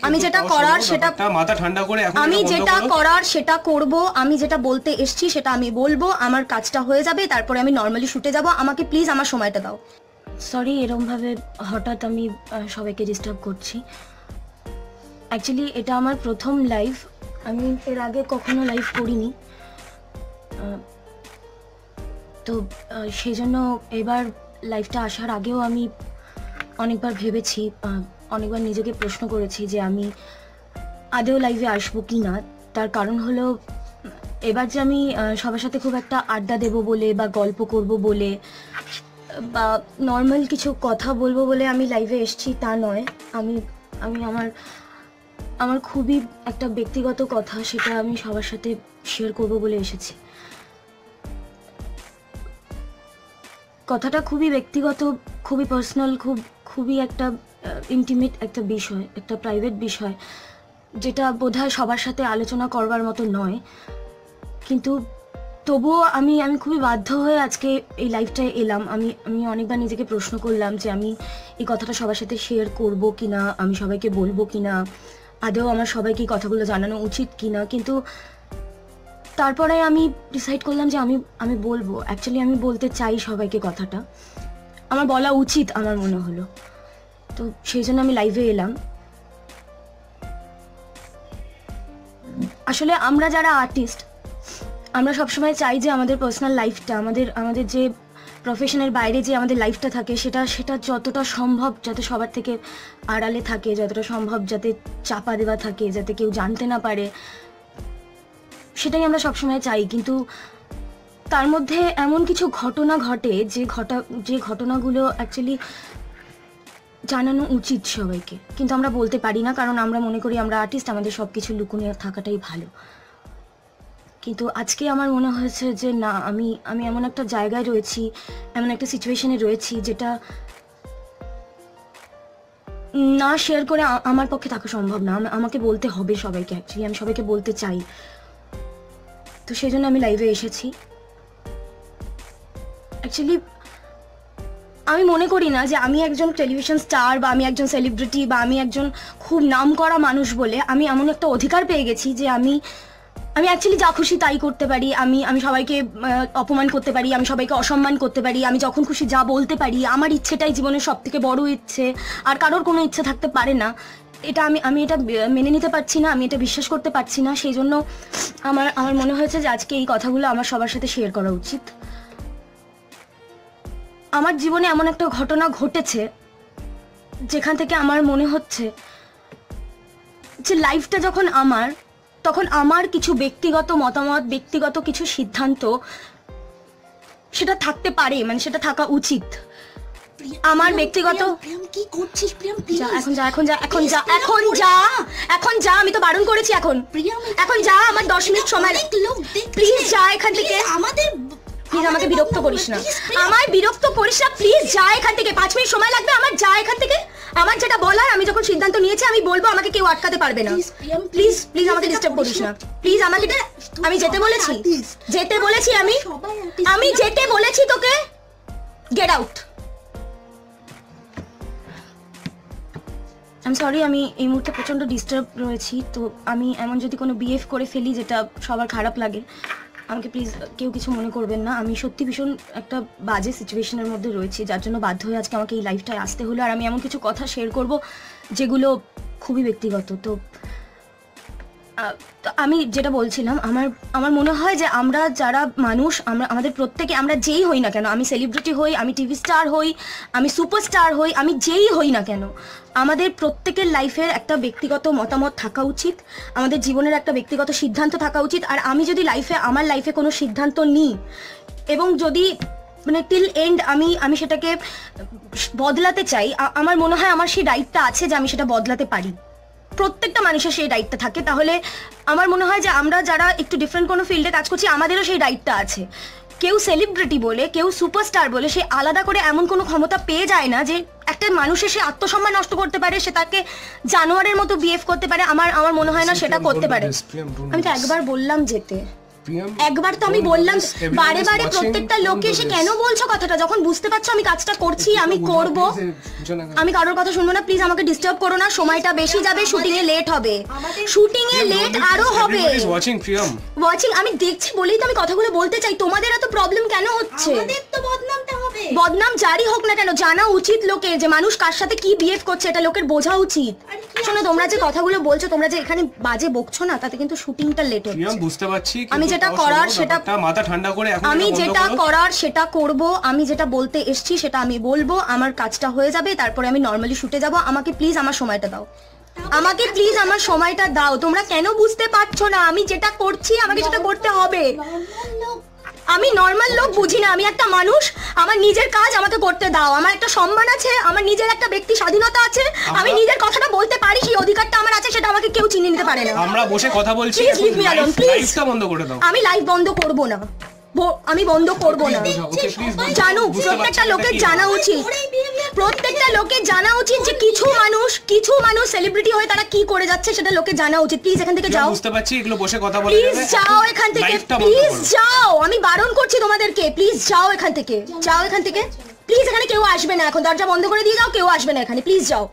আমি যেটা করার সেটা মাথা ঠান্ডা করে আমি যেটা করার সেটা করব আমি যেটা বলতে এসছি সেটা আমি বলব আমার কাজটা হয়ে যাবে তারপরে আমি নর্মালি শুটে যাব আমাকে প্লিজ আমার সময়টা দাও। সরি এরমভাবে হঠাৎ আমি সবাইকে ডিস্টার্ব করছি। অ্যাকচুয়ালি এটা আমার প্রথম লাইভ আমি এর আগে কখনো লাইভ করিনি। আহ, তো সেই জন্য এবার লাইভটা আসার আগেও আমি অনেকবার ভেবেছি অনেকবার নিজেকে প্রশ্ন করেছি যে আমি আদেও লাইভে আসব কি না তার কারণ হলো, এবার যে আমি সবার সাথে খুব একটা আড্ডা দেব বলে বা গল্প করব বলে, বা নর্মাল কিছু কথা বলব বলে আমি লাইভে এসেছি তা নয়। আমি আমি আমার আমার খুবই একটা ব্যক্তিগত কথা, সেটা আমি সবার সাথে শেয়ার করব বলে এসেছি। কথাটা খুবই ব্যক্তিগত, খুবই পার্সোনাল খুব, খুবই একটা ইন্টিমেট একটা বিষয়, একটা প্রাইভেট বিষয়, যেটা বোধহয় সবার সাথে আলোচনা করবার মতো নয়। কিন্তু তবুও আমি আমি খুবই বাধ্য হয়ে আজকে এই লাইফটায় এলাম। আমি আমি অনেকবার নিজেকে প্রশ্ন করলাম যে আমি এই কথাটা সবার সাথে শেয়ার করব কি না আমি সবাইকে বলব কি না আদৌ আমার সবাইকে কথাগুলো জানানো উচিত কি না কিন্তু তারপরে আমি ডিসাইড করলাম যে আমি আমি বলব। অ্যাকচুয়ালি আমি বলতে চাই সবাইকে কথাটা। আমার বলা উচিত আমার মনে হলো। তো সেই জন্য আমি লাইভে এলাম। আসলে আমরা যারা আর্টিস্ট আমরা সবসময় চাই যে আমাদের পার্সোনাল লাইফটা আমাদের আমাদের যে প্রফেশনের বাইরে যে আমাদের লাইফটা থাকে, সেটা সেটা যতটা সম্ভব যাতে সবার থেকে আড়ালে থাকে, যতটা সম্ভব যাতে চাপা দেওয়া থাকে, যাতে কেউ জানতে না পারে, সেটাই আমরা সবসময় চাই। কিন্তু তার মধ্যে এমন কিছু ঘটনা ঘটে, যে ঘটা, যে ঘটনাগুলো অ্যাকচুয়ালি জানানো উচিত সবাইকে। কিন্তু আমরা বলতে পারি না, কারণ আমরা মনে করি আমরা আর্টিস্ট আমাদের সব কিছু লুকুনে থাকাটাই ভালো। কিন্তু আজকে আমার মনে হয়েছে যে না, আমি আমি এমন একটা জায়গায় রয়েছি, এমন একটা সিচুয়েশনে রয়েছি যেটা না শেয়ার করে আমার পক্ষে থাকা সম্ভব না। আমাকে বলতে হবে সবাইকে অ্যাকচুয়ালি আমি সবাইকে বলতে চাই। তো সেই জন্য আমি লাইভে এসেছি। অ্যাকচুয়ালি আমি মনে করি না যে আমি একজন টেলিভিশন স্টার বা আমি একজন সেলিব্রিটি বা আমি একজন খুব নাম করা মানুষ বলে আমি এমন একটা অধিকার পেয়ে গেছি যে আমি আমি অ্যাকচুয়ালি যা খুশি তাই করতে পারি। আমি আমি সবাইকে অপমান করতে পারি, আমি সবাইকে অসম্মান করতে পারি, আমি যখন খুশি যা বলতে পারি, আমার ইচ্ছেটাই জীবনের সব থেকে বড় ইচ্ছে, আর কারোর কোনো ইচ্ছে থাকতে পারে না। এটা আমি আমি এটা মেনে নিতে পারছি না, আমি এটা বিশ্বাস করতে পারছি না। সেই জন্য আমার আমার মনে হয়েছে যে আজকে এই কথাগুলো আমার সবার সাথে শেয়ার করা উচিত। আমার জীবনে এমন একটা ঘটনা ঘটেছে যেখান থেকে আমার মনে হচ্ছে যে লাইফটা যখন আমার তখন আমার কিছু ব্যক্তিগত মতামত ব্যক্তিগত কিছু সিদ্ধান্ত সেটা থাকতে পারে মানে সেটা থাকা উচিত। আমার ব্যক্তিগত কি করছিস? প্রিয়াম এখন যা এখন যা এখন যা এখন যা এখন যা আমি তো বারণ করেছি এখন। প্রিয়াম এখন যা আমার দশ মিনিট সময় প্লিজ যা এখান থেকে। আমাদের প্লিজ আমাকে বিরক্ত করিস না। আমার বিরক্ত করিস না প্লিজ যা এখান থেকে। পাঁচ মিনিট সময় লাগবে আমার যা এখান থেকে। আমার যেটা বলার আমি যখন সিদ্ধান্ত নিয়েছি আমি বলব আমাকে কেউ আটকাতে পারবে না। প্লিজ প্লিজ আমাকে ডিস্টার্ব করিস না। প্লিজ আমাকে আমি যেতে বলেছি যেতে বলেছি আমি আমি যেতে বলেছি তোকে। গেট আউট আই সরি আমি এই মুহূর্তে প্রচণ্ড ডিস্টার্ব রয়েছি। তো আমি এমন যদি কোনো বিহেভ করে ফেলি যেটা সবার খারাপ লাগে আমাকে প্লিজ কেউ কিছু মনে করবেন না। আমি সত্যি ভীষণ একটা বাজে সিচুয়েশনের মধ্যে রয়েছি, যার জন্য বাধ্য হয়ে আজকে আমাকে এই লাইফটায় আসতে হলো। আর আমি এমন কিছু কথা শেয়ার করব যেগুলো খুবই ব্যক্তিগত। তো তো আমি যেটা বলছিলাম, আমার আমার মনে হয় যে আমরা যারা মানুষ, আমরা, আমাদের প্রত্যেকে আমরা যেই হই না কেন, আমি সেলিব্রিটি হই, আমি টিভি স্টার হই, আমি সুপারস্টার হই, আমি যেই হই না কেন, আমাদের প্রত্যেকের লাইফের একটা ব্যক্তিগত মতামত থাকা উচিত, আমাদের জীবনের একটা ব্যক্তিগত সিদ্ধান্ত থাকা উচিত, আর আমি যদি লাইফে আমার লাইফে কোনো সিদ্ধান্ত নিই, এবং যদি মানে টিল এন্ড আমি আমি সেটাকে বদলাতে চাই আমার মনে হয় আমার সেই রাইটটা আছে যে আমি সেটা বদলাতে পারি। প্রত্যেকটা মানুষের সেই রাইটটা থাকে। তাহলে আমার মনে হয় যে আমরা যারা একটু ডিফারেন্ট কোনো ফিল্ডে কাজ করছি আমাদেরও সেই রাইটটা আছে। কেউ সেলিব্রিটি বলে কেউ সুপারস্টার বলে সে আলাদা করে এমন কোনো ক্ষমতা পেয়ে যায় না যে একটা মানুষের সে আত্মসম্মান নষ্ট করতে পারে সে তাকে জানোয়ারের মতো বিহেভ করতে পারে। আমার আমার মনে হয় না সেটা করতে পারে। আমি তো একবার বললাম যেতে। একবার তো আমি বললাম বারে বারে প্রত্যেকটা লোককে লোকে এসে কেন বলছো কথাটা? যখন বুঝতে পারছ আমি কাজটা করছি আমি করব? আমি কারোর কথা শুনব না প্লিজ আমাকে ডিস্টার্ব করো না সময়টা বেশি যাবে শুটিং এ লেট হবে। শুটিং এ লেট আরও হবে। ওয়াচিং আমি দেখছি বলেই তো আমি কথাগুলো বলতে চাই তোমাদের এত প্রবলেম কেন হচ্ছে? আমাদের তো বদনাম জারি হোক না কেন জানা উচিত লোকে যে মানুষ কার সাথে কি বিহেভ করছে এটা লোকের বোঝা উচিত। শোনো তোমরা যে কথাগুলো বলছো তোমরা যে এখানে বাজে বকছো না তাতে কিন্তু শুটিংটা লেট হচ্ছে। বুঝতে পারছি আমি যেটা করার সেটা- মাথা ঠান্ডা করে এখন আমি যেটা করার সেটা করব আমি যেটা বলতে এসেছি সেটা আমি বলব আমার কাজটা হয়ে যাবে তারপরে আমি নর্মালি শুটে যাব। আমাকে প্লিজ আমার সময়টা দাও। আমাকে প্লিজ আমার সময়টা দাও। তোমরা কেন বুঝতে পারছ না? আমি যেটা করছি আমাকে সেটা করতে হবে। আমি নর্মাল লোক বুঝি না আমি একটা মানুষ আমার নিজের কাজ আমাকে করতে দাও আমার একটা সম্মান আছে আমার নিজের একটা ব্যক্তি স্বাধীনতা আছে আমি নিজের কথাটা বলতে পারি সেই অধিকারটা আমার আছে সেটা আমাকে কেউ চিনে নিতে পারে না। আমরা বসে কথা বলছি please leave me alone please লাইভটা বন্ধ করে দাও। আমি লাইভ বন্ধ করব না। আমি বন্ধ করব না। জানো প্রত্যেকটা লোকের জানা উচিত। প্রত্যেকটা লোকে জানা উচিত যে কিছু মানুষ কিছু মানুষ সেলিব্রিটি হয়ে তারা কি করে যাচ্ছে সেটা লোকে জানা উচিত। প্লিজ এখান থেকে যাও। বুঝতে পারছি এগুলো বসে কথা বলে প্লিজ যাও এখান থেকে। প্লিজ যাও। আমি বারণ করছি তোমাদেরকে। প্লিজ যাও এখান থেকে। যাও এখান থেকে। প্লিজ এখানে কেউ আসবে না এখন। দরজা বন্ধ করে দিয়ে যাও কেউ আসবে না এখানে। প্লিজ যাও।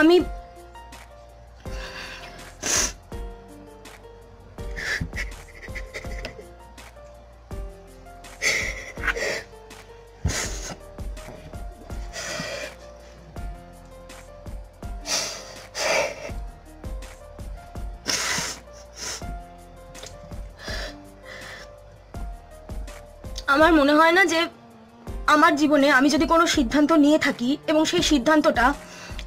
আমি আমার মনে হয় না যে আমার জীবনে আমি যদি কোনো সিদ্ধান্ত নিয়ে থাকি এবং সেই সিদ্ধান্তটা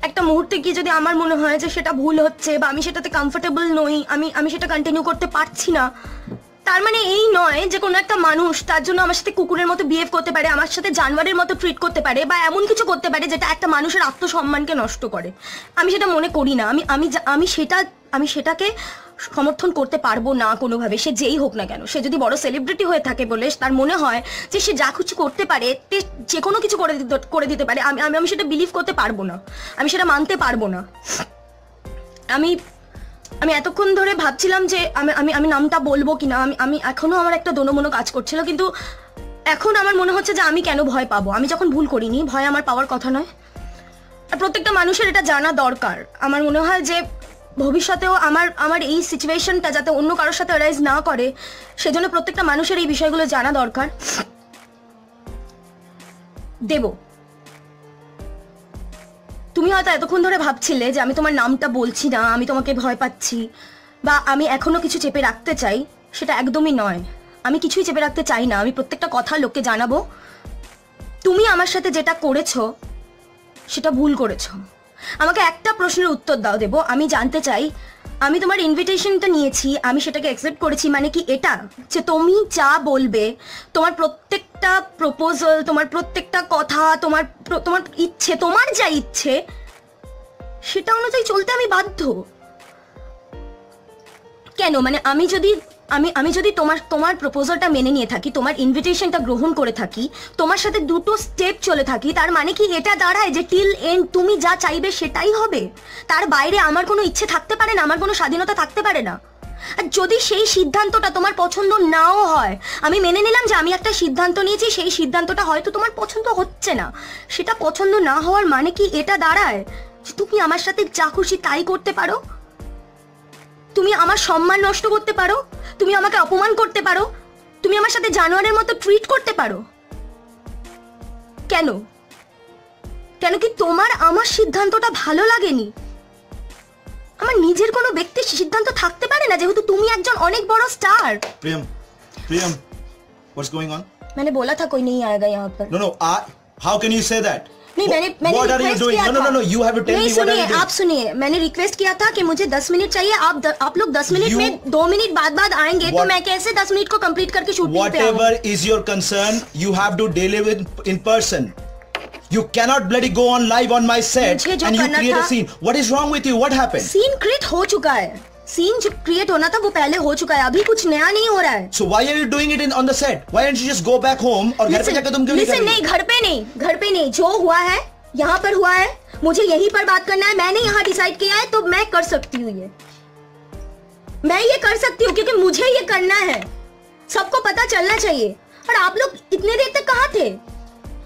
একটা মুহূর্তে গিয়ে যদি আমার মনে হয় যে সেটা ভুল হচ্ছে বা আমি সেটাতে কমফোর্টেবল নই, আমি আমি সেটা কন্টিনিউ করতে পারছি না, তার মানে এই নয় যে কোনো একটা মানুষ তার জন্য আমার সাথে কুকুরের মতো বিহেভ করতে পারে, আমার সাথে জানোয়ারের মতো ট্রিট করতে পারে বা এমন কিছু করতে পারে যেটা একটা মানুষের আত্মসম্মানকে নষ্ট করে। আমি সেটা মনে করি না, আমি আমি আমি সেটা আমি সেটাকে সমর্থন করতে পারব না কোনোভাবে, সে যেই হোক না কেন। সে যদি বড় সেলিব্রিটি হয়ে থাকে বলে তার মনে হয় যে সে যা কিছু করতে পারে যে কোনো কিছু করে দিতে করে দিতে পারে। আমি আমি সেটা বিলিভ করতে পারব না। আমি সেটা মানতে পারব না। আমি আমি এতক্ষণ ধরে ভাবছিলাম যে আমি আমি আমি নামটা বলব কিনা। আমি আমি এখনও আমার একটা দোনমনো কাজ করছিল, কিন্তু এখন আমার মনে হচ্ছে যে আমি কেন ভয় পাবো? আমি যখন ভুল করিনি, ভয় আমার পাওয়ার কথা নয়। আর প্রত্যেকটা মানুষের এটা জানা দরকার। আমার মনে হয় যে ভবিষ্যতেও আমার আমার এই সিচুয়েশনটা যাতে অন্য কারোর সাথে অ্যারাইজ না করে, সেজন্য প্রত্যেকটা মানুষের এই বিষয়গুলো জানা দরকার। দেব। তুমি হয়তো এতক্ষণ ধরে ভাবছিলে যে আমি তোমার নামটা বলছি না, আমি তোমাকে ভয় পাচ্ছি, বা আমি এখনও কিছু চেপে রাখতে চাই, সেটা একদমই নয়। আমি কিছুই চেপে রাখতে চাই না, আমি প্রত্যেকটা কথা লোককে জানাব। তুমি আমার সাথে যেটা করেছ, সেটা ভুল করেছ। আমাকে একটা প্রশ্নের উত্তর দাও দেবো। আমি জানতে চাই, আমি তোমার ইনভিটেশনটা নিয়েছি, আমি সেটাকে অ্যাকসেপ্ট করেছি মানে কি এটা? যে তুমি যা বলবে, তোমার প্রত্যেকটা প্রপোজাল তোমার প্রত্যেকটা কথা, তোমার তোমার ইচ্ছে, তোমার যা ইচ্ছে, সেটা অনুযায়ী চলতে আমি বাধ্য। কেন? মানে আমি যদি আমি আমি যদি তোমার তোমার প্রপোজালটা মেনে নিয়ে থাকি, তোমার ইনভিটেশনটা গ্রহণ করে থাকি, তোমার সাথে দুটো স্টেপ চলে থাকি, তার মানে কি এটা দাঁড়ায় যে টিল এন্ড তুমি যা চাইবে সেটাই হবে? তার বাইরে আমার কোনো ইচ্ছে থাকতে পারে না, আমার কোনো স্বাধীনতা থাকতে পারে না। আর যদি সেই সিদ্ধান্তটা তোমার পছন্দ নাও হয়, আমি মেনে নিলাম যে আমি একটা সিদ্ধান্ত নিয়েছি, সেই সিদ্ধান্তটা হয়তো তোমার পছন্দ হচ্ছে না। সেটা পছন্দ না হওয়ার মানে কি এটা দাঁড়ায়? তুমি আমার সাথে যা খুশি তাই করতে পারো? তুমি আমার সম্মান নষ্ট করতে পারো তুমি আমাকে অপমান করতে পারো তুমি আমার সাথে জানোয়ারের মতো ট্রিট করতে পারো কেন কেন কি তোমার আমার সিদ্ধান্তটা ভালো লাগেনি আমার নিজের কোনো ব্যক্তির সিদ্ধান্ত থাকতে পারে না যেহেতু তুমি একজন অনেক বড় star Priyam, Priyam, what's going on? मैंने बोला था कोई नहीं आएगा यहाँ पर No, no. I, how can you say that? नहीं मैंने मैंने doing? किया No, no, no. You have to tell नहीं सुनिए आप सुनिए मैंने रिक्वेस्ट किया था कि मुझे 10 मिनट चाहिए आप द, आप लोग 10 मिनट You- में दो मिनट बाद बाद आएँगे what, तो मैं कैसे 10 मिनट को कंप्लीट करके शूटिंग पे आऊँ Whatever is your concern, you have to deal with in. You cannot bloody go on live on my set and you create a scene. What is wrong with you? What happened? Scene create हो चुका है scene जो create होना था वो पहले हो चुका है। अभी कुछ नया नहीं हो रहा है। So why are you doing it in on the set? Why don't you just go back home और घर पे जाकर तुम क्यों नहीं? नहीं घर पे नहीं घर पे नहीं। जो हुआ है यहाँ पर हुआ है। मुझे यहीं पर बात करना है। मैंने यहाँ डिसाइड किया है तो मैं कर सकती हूँ ये। मैं ये कर सकती हूँ क्योंकि मुझे ये करना है। सबको पता चलना चाहिए। और आप लोग इतने देर तक कहाँ थे?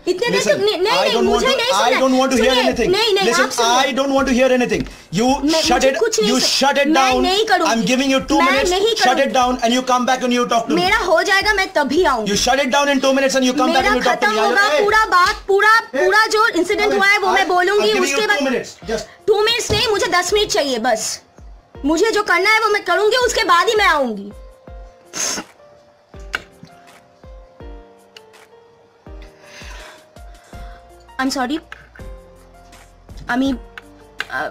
इतने देर तक नहीं नहीं मुझे नहीं सुनना। I don't want to hear anything नहीं नहीं I don't want to hear anything you shut it you shut it down I am giving you 2 minutes shut it down and you come back and you talk to मेरा हो जाएगा मैं तभी you shut it down in 2 minutes and you come back and you talk to me पूरा बात पूरा पूरा जो इंसिडेंट हुआ है वो मैं बोलूँगी उसके बाद 2 मिनट्स नहीं मुझे 10 मिनट चाहिए बस। मुझे जो करना है वो मैं करूँगी उसके बाद ही मैं आऊँगी। আই সরি আমি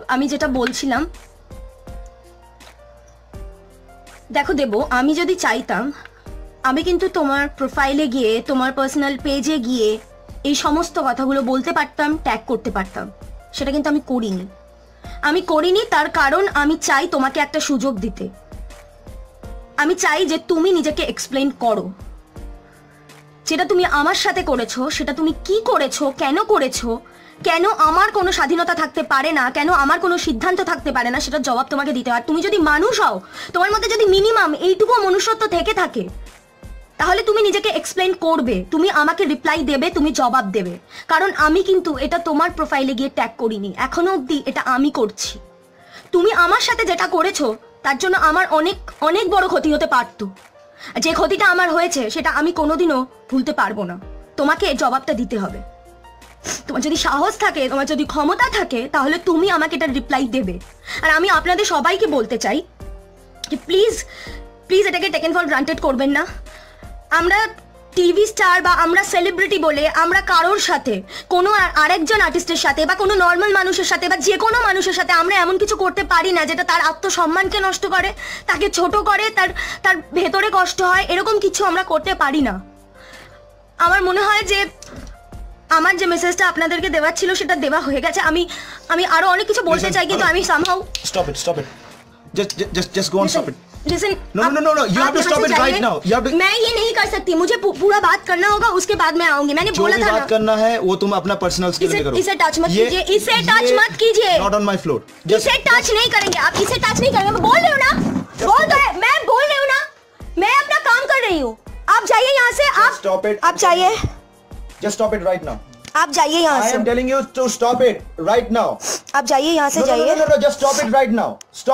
আমি যেটা বলছিলাম। দেখো দেব, আমি যদি চাইতাম, আমি কিন্তু তোমার প্রোফাইলে গিয়ে, তোমার পার্সোনাল পেজে গিয়ে এই সমস্ত কথাগুলো বলতে পারতাম ট্যাগ করতে পারতাম। সেটা কিন্তু আমি করিনি। আমি করিনি তার কারণ আমি চাই তোমাকে একটা সুযোগ দিতে। আমি চাই যে তুমি নিজেকে এক্সপ্লেন করো। যেটা তুমি আমার সাথে করেছ, সেটা তুমি কি করেছ, কেন করেছ, কেন আমার কোনো স্বাধীনতা থাকতে পারে না, কেন আমার কোনো সিদ্ধান্ত থাকতে পারে না সেটা জবাব তোমাকে দিতে হয়। তুমি যদি মানুষ হও, তোমার মধ্যে যদি মিনিমাম এইটুকু মনুষ্যত্ব থেকে থাকে, তাহলে তুমি নিজেকে এক্সপ্লেন করবে, তুমি আমাকে রিপ্লাই দেবে, তুমি জবাব দেবে। কারণ আমি কিন্তু এটা তোমার প্রোফাইলে গিয়ে ট্যাগ করিনি, এখনও অবধি এটা আমি করছি। তুমি আমার সাথে যেটা করেছ, তার জন্য আমার অনেক অনেক বড় ক্ষতি হতে পারতো। যে ক্ষতিটা আমার হয়েছে, সেটা আমি কোনোদিনও ভুলতে পারব না। তোমাকে জবাবটা দিতে হবে। তোমার যদি সাহস থাকে, তোমার যদি ক্ষমতা থাকে, তাহলে তুমি আমাকে এটা রিপ্লাই দেবে। আর আমি আপনাদের সবাইকে বলতে চাই প্লিজ প্লিজ এটাকে টেকেন ফর গ্রান্টেড করবেন না। আমরা টিভি স্টার বা আমরা সেলিব্রিটি বলে আমরা কারোর সাথে কোনো আরেকজন আর্টিস্টের সাথে বা কোনো নর্মাল মানুষের সাথে বা যে কোনো মানুষের সাথে আমরা এমন কিছু করতে পারি না যেটা তার আত্মসম্মানকে নষ্ট করে তাকে ছোট করে তার তার ভেতরে কষ্ট হয় এরকম কিছু আমরা করতে পারি না আমার মনে হয় যে আমার যে মেসেজটা আপনাদেরকে দেওয়ার ছিল সেটা দেওয়া হয়ে গেছে আমি আমি আরও অনেক কিছু বলতে চাই কিন্তু আমি somehow it. Stop it. Just just just, just go and stop it. Listen, No, no, no, no, you have to stop it right now. You have to- मैं ये नहीं कर सकती। मुझे पूरा बात करना होगा उसके बाद मैं आऊँगी। मैंने बोला था बात करना है वो तुम अपना पर्सनल स्किल करो। इसे touch मत कीजिए, इसे touch मत कीजिए। नॉट ऑन माय फ्लोर इसे टच नहीं करेंगे। आप इसे टच नहीं करेंगे। मैं बोल रही हूँ ना। बोल दो मैं बोल रही हूँ ना। मैं अपना काम कर रही हूँ। आप जाइए यहाँ से। आप stop it. आप जाइए। Just stop it right now. आप जाइए यहाँ से। am telling you to stop it right now. आप जाइए यहाँ से जाइए। just stop it right now. Stop